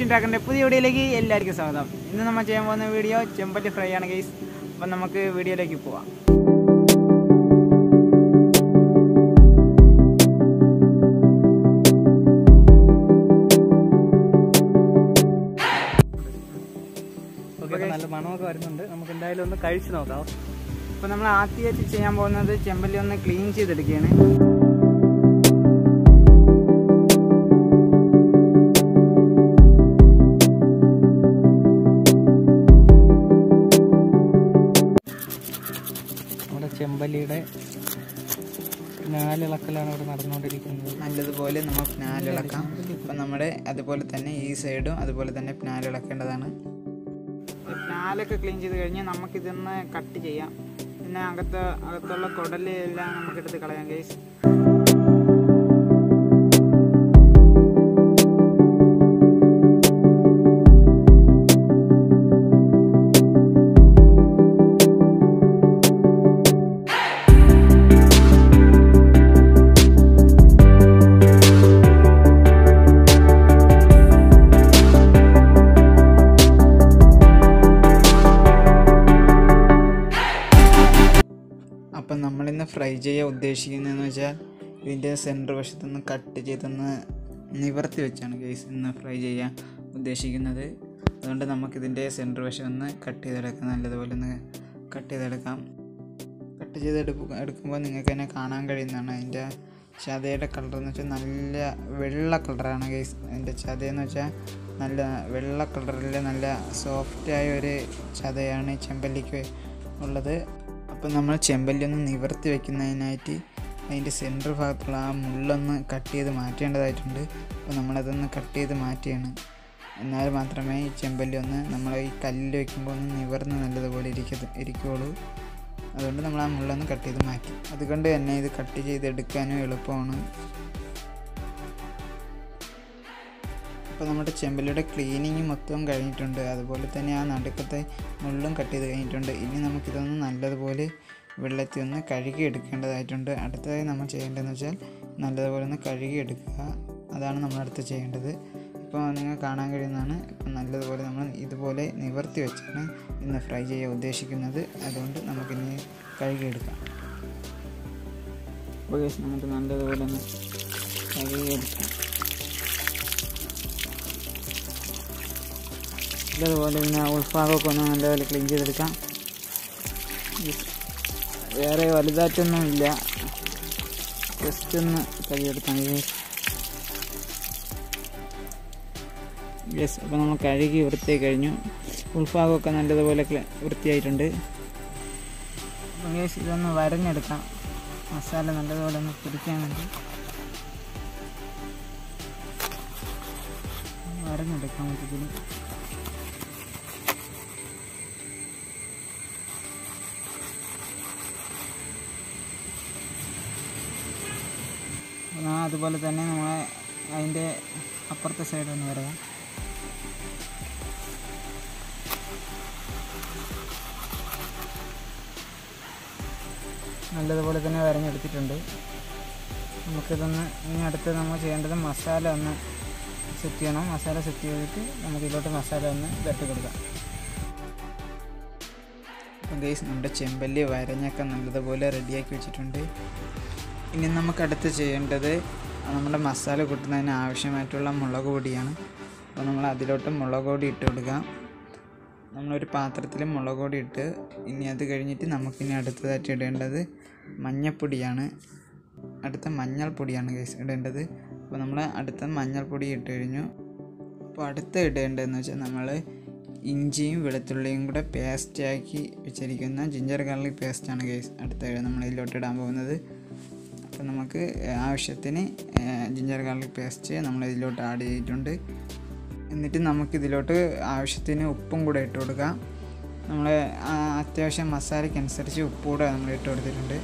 Fish ഉണ്ടാക്കേണ്ട പുതിയ വീഡിയോയിലേക്ക് എല്ലാവർക്കും സ്വാഗതം. ഇന്ന് നമ്മൾ ചെയ്യാൻ പോകുന്ന വീഡിയോ ചെമ്പല്ലി ഫ്രൈ ആണ് ഗൈസ് അപ്പം നമുക്ക് വീഡിയോയിലേക്ക് പോവാം. നല്ല മണമൊക്കെ വരുന്നുണ്ട്. നമുക്ക് എന്തായാലും ഒന്ന് കഴിച്ചു നോക്കാം. അപ്പം നമ്മൾ ആദ്യമായിട്ട് ചെയ്യാൻ പോകുന്നത് ചെമ്പല്ലി ഒന്ന് ക്ലീൻ ചെയ്തെടുക്കുകയാണ്. ചെമ്പല്ലിയുടെ നാലിളക്കലാണ് ഇവിടെ നടന്നുകൊണ്ടിരിക്കുന്നത്. നല്ലതുപോലെ നമ്മൾ പിനാലിളക്കാം അപ്പം നമ്മുടെ അതുപോലെ തന്നെ ഈ സൈഡും അതുപോലെ തന്നെ പിനാലിളക്കേണ്ടതാണ് പിനാലൊക്കെ ക്ലീൻ ചെയ്ത് കഴിഞ്ഞാൽ നമുക്കിതൊന്ന് കട്ട് ചെയ്യാം. പിന്നെ അകത്ത് അകത്തുള്ള കുടലെല്ലാം നമുക്ക് നമുക്കെടുത്ത് കളയാം ഗൈസ് ഉദ്ദേശിക്കുന്നതെന്ന് വെച്ചാൽ ഇതിന്റെ സെന്റർ വശത്തു നിന്ന് കട്ട് ചെയ്തൊന്ന് നിവർത്തി വെച്ചാണ് ഗൈസ് ഇന്ന് ഫ്രൈ ചെയ്യാൻ ഉദ്ദേശിക്കുന്നത്. അതുകൊണ്ട് നമുക്കിതിന്റെ സെന്റർ വശം ഒന്ന് കട്ട് ചെയ്തെടുക്കാം. നല്ലതുപോലെ ഒന്ന് കട്ട് ചെയ്തെടുക്കാം. കട്ട് ചെയ്തെടുക്കുക എടുക്കുമ്പോൾ നിങ്ങൾക്ക് തന്നെ കാണാൻ കഴിയുന്നതാണ്. അതിന്റെ ചതയുടെ കളർ എന്ന് വെച്ചാൽ നല്ല വെള്ള കളറാണ് ഗൈസ് അതിന്റെ ചതയെന്ന് വെച്ചാൽ നല്ല വെള്ള കളറിൽ നല്ല സോഫ്റ്റായ ഒരു ചതയാണ് ചെമ്പല്ലിക്ക് ഉള്ളത്. അപ്പം നമ്മൾ ചെമ്പല്ലി ഒന്ന് നിവർത്തി വെക്കുന്നതിനായിട്ട് അതിന്റെ സെന്റർ ഭാഗത്തുള്ള ആ മുള്ളൊന്ന് കട്ട് ചെയ്ത് മാറ്റേണ്ടതായിട്ടുണ്ട്. അപ്പോൾ നമ്മളതൊന്ന് കട്ട് ചെയ്ത് മാറ്റിയാണ് എന്നാൽ മാത്രമേ ഈ ചെമ്പല്ലി ഒന്ന് നമ്മൾ ഈ കല്ലിൽ വെക്കുമ്പോൾ ഒന്ന് നിവർന്ന് നല്ലതുപോലെ ഇരിക്കത് ഇരിക്കുകയുള്ളൂ. അതുകൊണ്ട് നമ്മൾ ആ മുള്ളൊന്ന് കട്ട് ചെയ്ത് മാറ്റി. അതുകൊണ്ട് തന്നെ ഇത് കട്ട് ചെയ്തെടുക്കാനും എളുപ്പമാണ്. അപ്പോൾ നമ്മുടെ ചെമ്പലിയുടെ ക്ലീനിങ് മൊത്തം കഴിഞ്ഞിട്ടുണ്ട്. അതുപോലെ തന്നെ ആ നടുക്കത്തെ മുള്ളും കട്ട് ചെയ്ത് കഴിഞ്ഞിട്ടുണ്ട്. ഇനി നമുക്കിതൊന്ന് നല്ലതുപോലെ വെള്ളത്തിൽ ഒന്ന് കഴുകി എടുക്കേണ്ടതായിട്ടുണ്ട്. അടുത്തതായി നമ്മൾ ചെയ്യേണ്ടതെന്ന് വെച്ചാൽ നല്ലതുപോലെ ഒന്ന് കഴുകി എടുക്കുക. അതാണ് നമ്മൾ അടുത്ത് ചെയ്യേണ്ടത്. ഇപ്പോൾ നിങ്ങൾ കാണാൻ കഴിയുന്നതാണ്. ഇപ്പം നല്ലതുപോലെ നമ്മൾ ഇതുപോലെ നിവർത്തി വെച്ചാണ് ഇന്ന് ഫ്രൈ ചെയ്യാൻ ഉദ്ദേശിക്കുന്നത്. അതുകൊണ്ട് നമുക്കിനി കഴുകിയെടുക്കാം നമുക്ക് നല്ലതുപോലെ ഒന്ന് കഴുകിയെടുക്കാം ഇതുപോലെ തന്നെ ഉൾഭാഗമൊക്കെ ഒന്ന് നല്ലപോലെ ക്ലീൻ ചെയ്തെടുക്കാം. വേറെ വലുതായിട്ടൊന്നും ഇല്ല. ജസ്റ്റ് ഒന്ന് കഴുകിയെടുക്കാം. യെസ് അപ്പോൾ നമ്മൾ കഴുകി വൃത്തിയായി കഴിഞ്ഞു. ഉൾഭാഗമൊക്കെ നല്ലതുപോലെ വൃത്തിയായിട്ടുണ്ട്. അപ്പോൾ യേശ് ഇതൊന്ന് വരഞ്ഞെടുക്കാം. മസാല നല്ലതുപോലെ ഒന്ന് പിടിക്കാൻ വേണ്ടി. വരഞ്ഞെടുക്കാം മൊത്തത്തിൽ അതുപോലെ തന്നെ നമ്മൾ അതിന്റെ അപ്പുറത്തെ സൈഡ് ഒന്ന് വരാം നല്ലതുപോലെ തന്നെ വരഞ്ഞെടുത്തിട്ടുണ്ട്. നമുക്കിതൊന്ന് ഇനി അടുത്ത് നമ്മൾ ചെയ്യേണ്ടത് മസാല ഒന്ന് സെറ്റ് ചെയ്യണം. മസാല സെറ്റ് ചെയ്തിട്ട് നമുക്കിതിലോട്ട് മസാല ഒന്ന് വരട്ടി കൊടുക്കാം. അപ്പം ഗൈസ് നമ്മുടെ ചെമ്പല്ലി വരഞ്ഞൊക്കെ നല്ലതുപോലെ റെഡിയാക്കി വെച്ചിട്ടുണ്ട്. ഇനി നമുക്കടുത്ത് ചെയ്യേണ്ടത് നമ്മുടെ മസാല കൂട്ടുന്നതിന് ആവശ്യമായിട്ടുള്ള മുളക് പൊടിയാണ്. അപ്പോൾ നമ്മൾ അതിലോട്ട് മുളക് പൊടി ഇട്ട് കൊടുക്കുക. നമ്മളൊരു പാത്രത്തിൽ മുളക് പൊടി ഇട്ട് ഇനി അത് കഴിഞ്ഞിട്ട് നമുക്കിനി അടുത്തതായിട്ട് ഇടേണ്ടത് മഞ്ഞൾപ്പൊടിയാണ് അടുത്ത മഞ്ഞൾപ്പൊടിയാണ് കേസ് ഇടേണ്ടത്. അപ്പോൾ നമ്മൾ അടുത്ത മഞ്ഞൾപ്പൊടി ഇട്ട് കഴിഞ്ഞു. അപ്പോൾ അടുത്ത ഇടേണ്ടതെന്ന് വെച്ചാൽ നമ്മൾ ഇഞ്ചിയും വെളുത്തുള്ളിയും കൂടെ പേസ്റ്റാക്കി വെച്ചിരിക്കുന്ന ജിഞ്ചർ ഗാർലിക് പേസ്റ്റാണ് കേസ് അടുത്ത നമ്മൾ ഇതിലോട്ട് ഇടാൻ പോകുന്നത്. അപ്പോൾ നമുക്ക് ആവശ്യത്തിന് ജിഞ്ചർ ഗാർലിക് പേസ്റ്റ് നമ്മൾ ഇതിലോട്ട് ആഡ് ചെയ്തിട്ടുണ്ട്. എന്നിട്ട് നമുക്ക് ഇതിലോട്ട് ആവശ്യത്തിന് ഉപ്പും കൂടെ ഇട്ട് കൊടുക്കാം. നമ്മൾ അത്യാവശ്യം മസാലയ്ക്കനുസരിച്ച് ഉപ്പ് കൂടെ നമ്മൾ ഇട്ട് കൊടുത്തിട്ടുണ്ട്.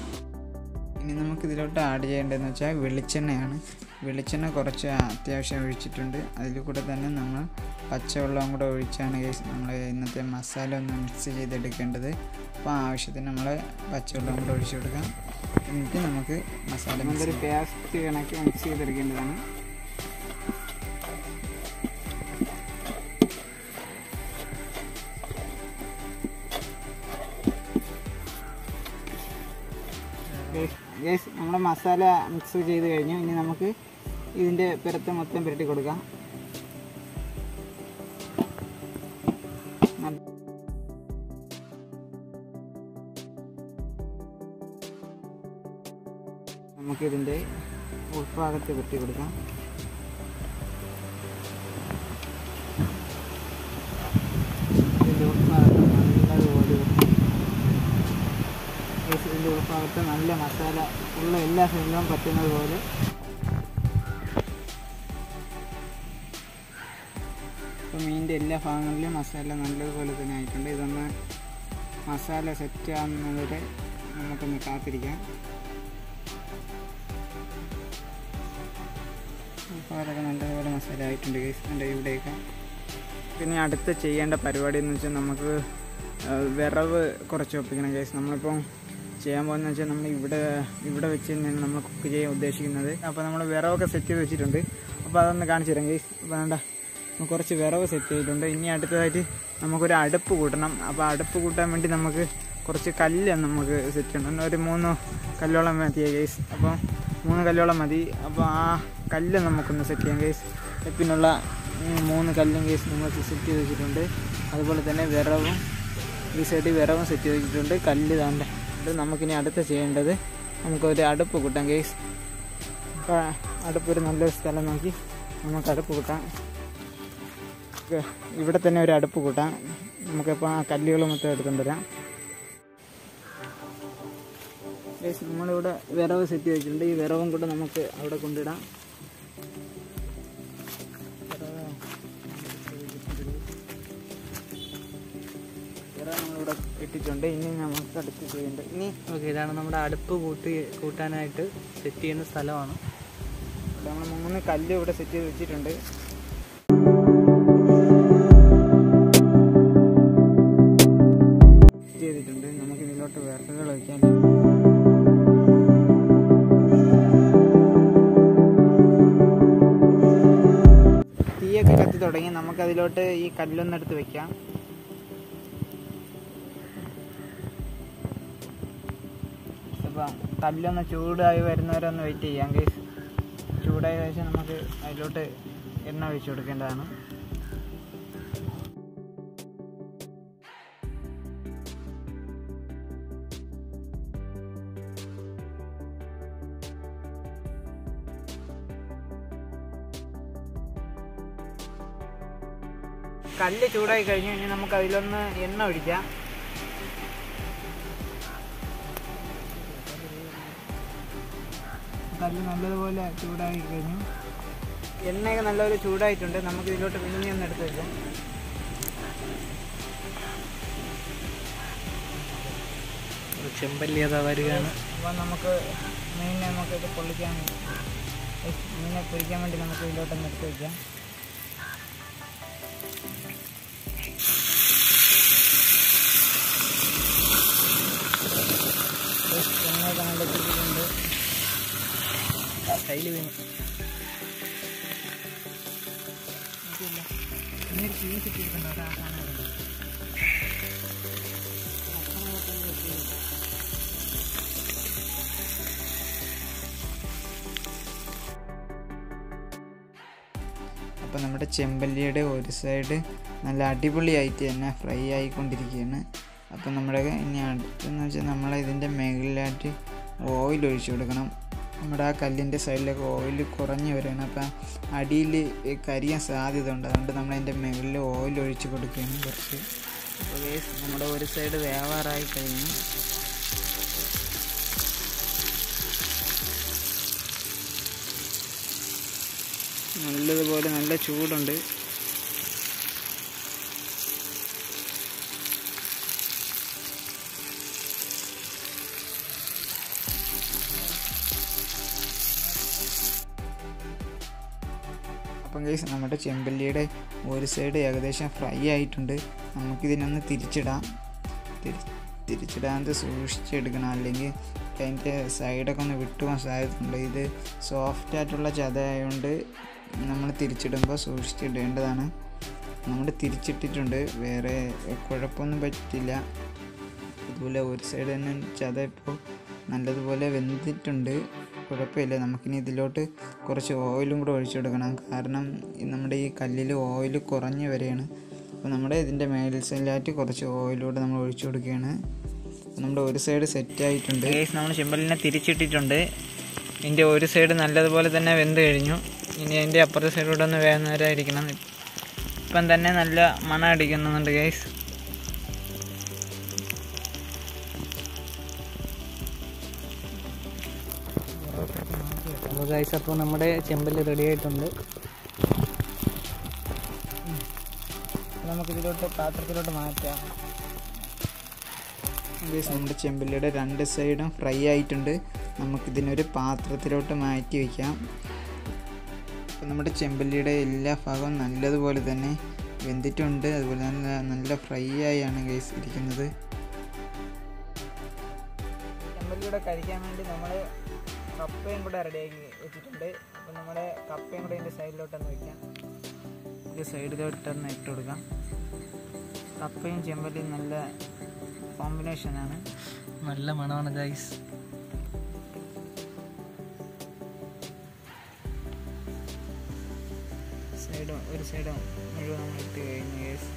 ഇനി നമുക്ക് ഇതിലോട്ട് ആഡ് ചെയ്യേണ്ടതെന്ന് വെച്ചാൽ വെളിച്ചെണ്ണയാണ്. വെളിച്ചെണ്ണ കുറച്ച് അത്യാവശ്യം ഒഴിച്ചിട്ടുണ്ട്. അതിൽ കൂടെ തന്നെ നമ്മൾ പച്ചവെള്ളവും കൂടെ ഒഴിച്ചാണ് നമ്മൾ ഇന്നത്തെ മസാല ഒന്ന് മിക്സ് ചെയ്തെടുക്കേണ്ടത്. അപ്പോൾ ആവശ്യത്തിന് നമ്മൾ പച്ചവെള്ളവും കൂടെ ഒഴിച്ചു കൊടുക്കാം. എന്നിട്ട് നമുക്ക് മസാല നല്ലൊരു പേസ്റ്റ് ഇണക്കി മിക്സ് ചെയ്തെടുക്കേണ്ടതാണ്. നമ്മുടെ മസാല മിക്സ് ചെയ്ത് കഴിഞ്ഞു. ഇനി നമുക്ക് ഇതിന്റെ പുരത്ത് മൊത്തം പുരട്ടി കൊടുക്കാം. നല്ല- നമുക്കിതിന്റെ ഉൾഭാഗത്ത് വെട്ടി കൊടുക്കാം. ഉൾഭാഗത്ത് നല്ല മസാല ഉള്ള എല്ലാ സൈഡിലും പറ്റുന്നത് പോലെ ഇപ്പോൾ മീനിന്റെ എല്ലാ ഭാഗങ്ങളിലും മസാല നല്ലതുപോലെ തന്നെ ആയിട്ടുണ്ട്. ഇതൊന്ന് മസാല സെറ്റ് ആകുന്നവരെ നമുക്കൊന്ന് കാത്തിരിക്കാം. അപ്പോൾ അതൊക്കെ നല്ലതുപോലെ മസാല ആയിട്ടുണ്ട് ഗൈസ് എന്റെ ഇവിടെയൊക്കെ? പിന്നെ അടുത്ത് ചെയ്യേണ്ട പരിപാടി എന്ന് വെച്ചാൽ നമുക്ക് വിറവ് കുറച്ച് ഒപ്പിക്കണം കേസ് നമ്മളിപ്പം ചെയ്യാൻ പോകുന്നത് വെച്ചാൽ നമ്മൾ ഇവിടെ ഇവിടെ വെച്ച് തന്നെയാണ് നമ്മൾ കുക്ക് ചെയ്യാൻ ഉദ്ദേശിക്കുന്നത്. അപ്പോൾ നമ്മൾ വിറവൊക്കെ സെറ്റ് ചെയ്ത് വെച്ചിട്ടുണ്ട്. അപ്പോൾ അതൊന്ന് കാണിച്ചു തരാം കേസ് അപ്പോൾ വേണ്ട കുറച്ച് വിറവ് സെറ്റ് ചെയ്തിട്ടുണ്ട്. ഇനി അടുത്തതായിട്ട് നമുക്കൊരു അടുപ്പ് കൂട്ടണം. അപ്പോൾ അടുപ്പ് കൂട്ടാൻ വേണ്ടി നമുക്ക് കുറച്ച് കല്ല് നമുക്ക് സെറ്റ് ചെയ്യണം. ഒരു മൂന്ന് കല്ലോളം മതിയ ഗൈസ് അപ്പോൾ മൂന്ന് കല്ലോളം മതി. അപ്പോൾ ആ കല്ല് നമുക്കൊന്ന് സെറ്റ് ചെയ്യാം ഗൈസ് പിന്നുള്ള മൂന്ന് കല്ലും ഗൈസ് നമ്മൾ സെറ്റ് ചെയ്ത് വെച്ചിട്ടുണ്ട്. അതുപോലെ തന്നെ വിറവും ഈ സൈഡിൽ വിറവും സെറ്റ് ചെയ്ത് വെച്ചിട്ടുണ്ട്. കല്ല് താണ്ട നമുക്കിനി അടുത്ത് ചെയ്യേണ്ടത് നമുക്കൊരു അടുപ്പ് കൂട്ടാം ഗൈസ് അപ്പോൾ അടുപ്പ് നല്ലൊരു സ്ഥലം നോക്കി നമുക്ക് അടുപ്പ് കൂട്ടാം. ഓക്കെ, ഇവിടെ തന്നെ ഒരു അടുപ്പ് കൂട്ടാം. നമുക്കിപ്പോൾ ആ കല്ലുകൾ മൊത്തം എടുത്തുകൊണ്ട് വരാം. നമ്മളിവിടെ വിറവ് സെറ്റ് വെച്ചിട്ടുണ്ട്. ഈ വിറവും കൂടെ നമുക്ക് അവിടെ കൊണ്ടിടാം. നമ്മളിവിടെ ഇട്ടിട്ടുണ്ട്. ഇനി നമുക്ക് അടുത്ത് ചെയ്യേണ്ടത് ഇനി ഓക്കെ ഇതാണ് നമ്മുടെ അടുപ്പ് കൂട്ടി കൂട്ടാനായിട്ട് സെറ്റ് ചെയ്യുന്ന സ്ഥലമാണ്. നമ്മൾ മൂന്ന് കല്ല് ഇവിടെ സെറ്റ് ചെയ്ത് വെച്ചിട്ടുണ്ട്. അതിലോട്ട് ഈ കല്ലൊന്നെടുത്ത് വെക്കാം. അപ്പം കല്ലൊന്ന് ചൂടായി വരുന്നവരെ ഒന്ന് വെയിറ്റ് ചെയ്യാം കേസ് ചൂടായ ശേഷം നമുക്ക് അതിലോട്ട് എണ്ണ ഒഴിച്ചു കൊടുക്കേണ്ടതാണ്. കല്ല് ചൂടായി കഴിഞ്ഞു കഴിഞ്ഞാൽ നമുക്ക് അതിലൊന്ന് എണ്ണ ഒഴിക്കാം. കല്ല് നല്ലതുപോലെ ചൂടായി കഴിഞ്ഞു. എണ്ണയൊക്കെ നല്ലപോലെ ചൂടായിട്ടുണ്ട്. നമുക്ക് ഇതിലോട്ട് പിന്നെ ഒന്ന് എടുത്ത് വെക്കാം. ചെമ്പല്ലി അതാ വരികയാണ്. അപ്പം നമുക്ക് മീനിനെ നമുക്ക് ഇത് പൊള്ളിക്കാൻ മീനെ പൊരിക്കാൻ വേണ്ടി നമുക്ക് ഇതിലോട്ടൊന്ന് എടുത്ത് വെക്കാം. കയ്യിൽ വേണം അതാ അപ്പോൾ നമ്മുടെ ചെമ്പല്ലിയുടെ ഒരു സൈഡ് നല്ല അടിപൊളിയായിട്ട് തന്നെ ഫ്രൈ ആയിക്കൊണ്ടിരിക്കുകയാണ്. അപ്പോൾ നമ്മുടെ ഇനി അടുത്തെന്ന് വെച്ചാൽ നമ്മൾ ഇതിന്റെ മേഖലയിലായിട്ട് ഓയിൽ ഒഴിച്ചു കൊടുക്കണം. നമ്മുടെ ആ കല്ലിന്റെ സൈഡിലൊക്കെ ഓയിൽ കുറഞ്ഞു വരികയാണ്. അപ്പം അടിയിൽ കരിയാൻ സാധ്യത ഉണ്ട് അതുകൊണ്ട് നമ്മൾ അതിന്റെ മുകളിൽ ഓയിൽ ഒഴിച്ച് കൊടുക്കുകയാണ് കുറച്ച്. നമ്മുടെ ഒരു സൈഡ് വേവാറായി കഴിഞ്ഞു. നല്ലതുപോലെ നല്ല ചൂടുണ്ട്. കേസ് നമ്മുടെ ചെമ്പല്ലിയുടെ ഒരു സൈഡ് ഏകദേശം ഫ്രൈ ആയിട്ടുണ്ട്. നമുക്കിതിനൊന്ന് തിരിച്ചിടാം. തിരി തിരിച്ചിടാതെ സൂക്ഷിച്ചെടുക്കണം. അല്ലെങ്കിൽ അതിന്റെ സൈഡൊക്കെ ഒന്ന് വിട്ടുപോകാൻ സാധ്യതയുണ്ട്. ഇത് സോഫ്റ്റ് ആയിട്ടുള്ള ചത ആയതുകൊണ്ട് നമ്മൾ തിരിച്ചിടുമ്പോൾ സൂക്ഷിച്ചിടേണ്ടതാണ്. നമ്മൾ തിരിച്ചിട്ടിട്ടുണ്ട്. വേറെ കുഴപ്പമൊന്നും പറ്റില്ല അതുപോലെ ഒരു സൈഡ് തന്നെ ചത ഇപ്പോൾ നല്ലതുപോലെ വെന്തിട്ടുണ്ട്. കുഴപ്പമില്ല. നമുക്കിനി ഇതിലോട്ട് കുറച്ച് ഓയിലും കൂടെ ഒഴിച്ചു കൊടുക്കണം. കാരണം നമ്മുടെ ഈ കല്ലിൽ ഓയിൽ കുറഞ്ഞ് വരെയാണ്. അപ്പോൾ നമ്മുടെ ഇതിന്റെ മേൽസിലായിട്ട് കുറച്ച് ഓയിലൂടെ നമ്മൾ ഒഴിച്ചു കൊടുക്കുകയാണ്. നമ്മുടെ ഒരു സൈഡ് സെറ്റ് ആയിട്ടുണ്ട്. നമ്മൾ ചെമ്പലിനെ തിരിച്ചിട്ടിട്ടുണ്ട്. ഇതിന്റെ ഒരു സൈഡ് നല്ലതുപോലെ തന്നെ വെന്ത് കഴിഞ്ഞു. ഇനി അതിന്റെ അപ്പുറത്തെ സൈഡിലൂടെ ഒന്ന് വേകുന്നവരായിരിക്കണം ഇപ്പം തന്നെ നല്ല മണം അടിക്കുന്നുണ്ട് ഗൈസ് അപ്പോൾ ഗൈസ് അപ്പോൾ നമ്മുടെ ചെമ്പൽ റെഡി ആയിട്ടുണ്ട്. നമുക്കിതിലോട്ട് പാത്രത്തിലോട്ട് മാറ്റാം. നമ്മുടെ ചെമ്പല്ലിയുടെ രണ്ട് സൈഡും ഫ്രൈ ആയിട്ടുണ്ട്. നമുക്കിതിനൊരു പാത്രത്തിലോട്ട് മാറ്റി വയ്ക്കാം അപ്പം നമ്മുടെ ചെമ്പല്ലിയുടെ എല്ലാ ഭാഗവും നല്ലതുപോലെ തന്നെ വെന്തിട്ടുണ്ട്. അതുപോലെ തന്നെ നല്ല ഫ്രൈ ആയാണ് ഗൈസ് ഇരിക്കുന്നത്. ചെമ്പല്ലിയുടെ കഴിക്കാൻ വേണ്ടി നമ്മൾ കപ്പയും കൂടെ റെഡിയാക്കി വെച്ചിട്ടുണ്ട്. അപ്പം നമ്മുടെ കപ്പയും കൂടെ ഇതിന്റെ സൈഡിലോട്ടൊന്ന് വയ്ക്കാം ഇത് സൈഡിലോട്ടൊന്ന് ഇട്ട് കൊടുക്കാം. കപ്പയും ചെമ്പല്ലിയും നല്ല കോമ്പിനേഷനാണ് നല്ല മണമാണ് ഗൈസ് സൈഡും ഒരു സൈഡും മുഴുവൻ നമ്മൾ ഇട്ട് കഴിഞ്ഞു ഗൈസ്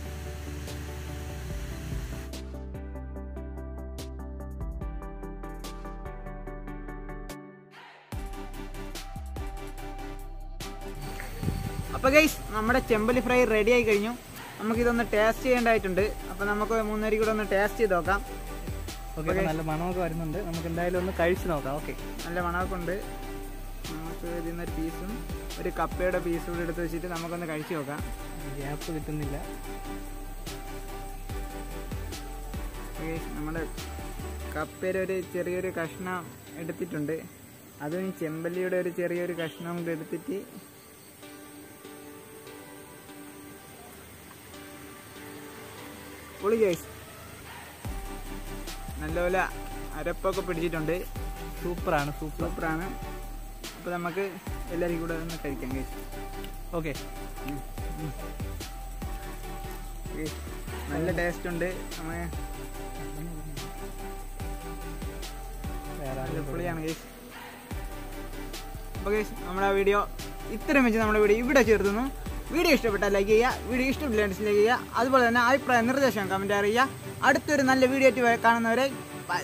അപ്പോൾ ഗൈസ് നമ്മുടെ ചെമ്പലി ഫ്രൈ റെഡി ആയി കഴിഞ്ഞു. നമുക്കിതൊന്ന് ടേസ്റ്റ് ചെയ്യേണ്ടതായിട്ടുണ്ട്. അപ്പോൾ നമുക്ക് മൂന്നേരി കൂടെ ഒന്ന് ടേസ്റ്റ് ചെയ്ത് നോക്കാം. ഓക്കെ നല്ല മണമൊക്കെ വരുന്നുണ്ട്. നമുക്ക് എന്തായാലും ഒന്ന് കഴിച്ച് നോക്കാം. ഓക്കെ നല്ല മണമൊക്കെ ഉണ്ട്. നമുക്ക് ഇതിൽ നിന്നൊരു പീസും ഒരു കപ്പയുടെ പീസും കൂടെ എടുത്ത് വെച്ചിട്ട് നമുക്കൊന്ന് കഴിച്ച് നോക്കാം. ഗ്യാപ്പ് കിട്ടുന്നില്ല. നമ്മൾ കപ്പയുടെ ഒരു ചെറിയൊരു കഷ്ണം എടുത്തിട്ടുണ്ട്. അതും ഈ ചെമ്പല്ലിയുടെ ഒരു ചെറിയൊരു കഷ്ണം കൂടെ എടുത്തിട്ട് പൊളി ഗൈസ് നല്ലപോലെ അരപ്പൊക്കെ പിടിച്ചിട്ടുണ്ട്. സൂപ്പറാണ് സൂപ്പർ. സൂപ്പറാണ്. അപ്പോൾ നമുക്ക് എല്ലാവരും കൂടെ ഒന്ന് കഴിക്കാം ഗൈസ് ഓക്കെ. നല്ല ടേസ്റ്റ് ഉണ്ട്. നമ്മൾ പൊളിയാണ് ഗൈസ് അപ്പോൾ ഗൈസ് നമ്മുടെ വീഡിയോ ഇത്രയും വെച്ച് നമ്മുടെ വീഡിയോ ഇവിടെ ചേർത്തുന്നു. വീഡിയോ ഇഷ്ടപ്പെട്ടാൽ ലൈക്ക് ചെയ്യുക വീഡിയോ ഇഷ്ടപ്പെട്ടില്ല ലൈക്ക് ചെയ്യുക. അതുപോലെ തന്നെ അഭിപ്രായ നിർദ്ദേശം കമന്റ് അറിയുക അടുത്തൊരു നല്ല വീഡിയോ ആയിട്ട് കാണുന്നവരെ ബൈ